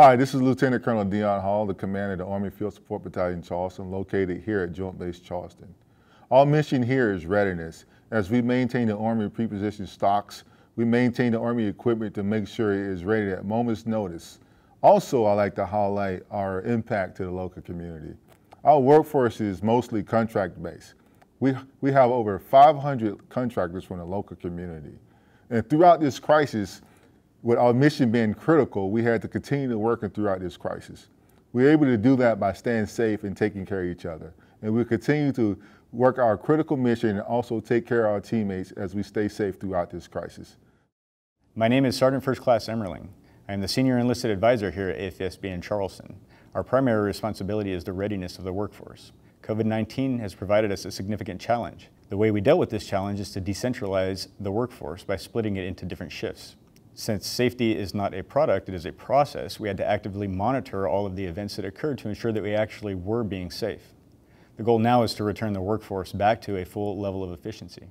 Hi, this is Lieutenant Colonel Dion Hall, the commander of the Army Field Support Battalion Charleston, located here at Joint Base Charleston. Our mission here is readiness. As we maintain the Army pre-positioned stocks, we maintain the Army equipment to make sure it is ready at moment's notice. Also, I like to highlight our impact to the local community. Our workforce is mostly contract-based. We, we have over 500 contractors from the local community. And throughout this crisis, with our mission being critical, we had to continue to work throughout this crisis. We were able to do that by staying safe and taking care of each other. And we continue to work our critical mission and also take care of our teammates as we stay safe throughout this crisis. My name is Sergeant First Class Emmerling. I am the Senior Enlisted Advisor here at AFSB in Charleston. Our primary responsibility is the readiness of the workforce. COVID-19 has provided us a significant challenge. The way we dealt with this challenge is to decentralize the workforce by splitting it into different shifts. Since safety is not a product, it is a process, we had to actively monitor all of the events that occurred to ensure that we actually were being safe. The goal now is to return the workforce back to a full level of efficiency.